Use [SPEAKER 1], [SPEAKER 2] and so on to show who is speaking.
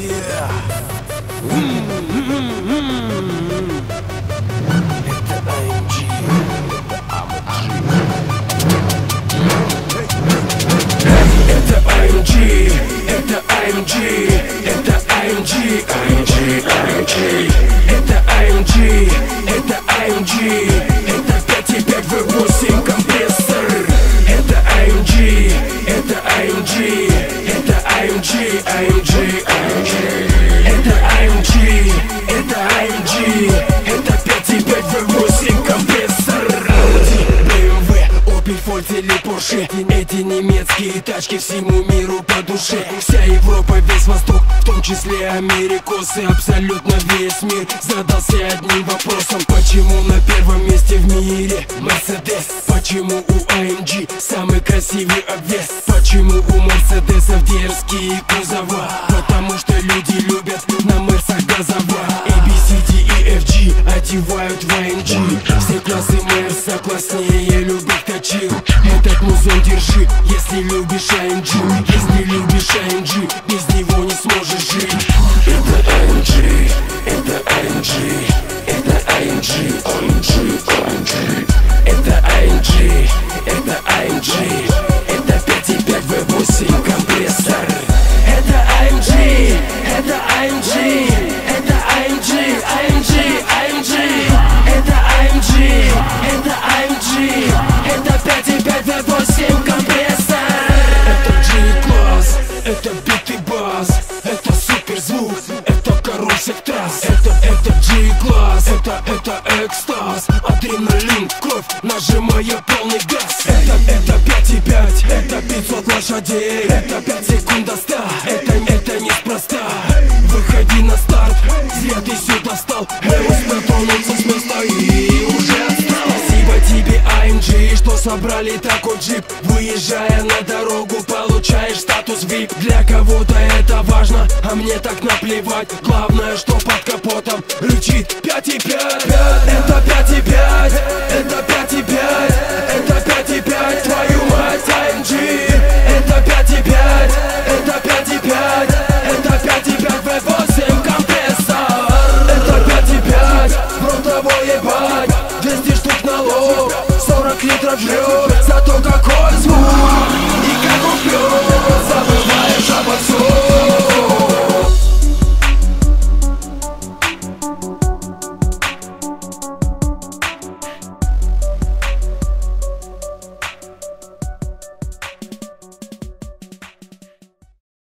[SPEAKER 1] Yeah. Это Porsche Эти немецкие тачки всему миру по душе Вся Европа, весь Восток, в том числе Америкосы Абсолютно весь мир задался одним вопросом Почему на первом месте в мире Mercedes? Почему у AMG самый красивый обвес? Почему у Мерседесов дерзкие кузова? Потому что Все классы Мерса класснее любых точил. Этот музон держи, если любишь AMG Если любишь AMG, без него не сможешь жить. Это AMG, это трасс Это, это G-класс, это, это экстаз, адреналин, кровь, нажимая полный газ. Это, это 5,5, это 500 лошадей, это 5 секунд до 100, это, это неспроста. Выходи на старт, зря ты сюда стал, не успел тронуться с места и уже отстал. Спасибо тебе, AMG, что собрали такой джип. Выезжая на дорогу, получаешь статус VIP Для кого-то это важно, а мне так наплевать. Главное, что под капотом рычит 5,5 Это 5,5, это 5,5, это 5,5 Твою мать, AMG Это 5,5, это 5,5, это 5,5 V8 компрессор. Это 5,5, в рот того ебать. 200 штук налог, 40 литров жрет Зато какой звук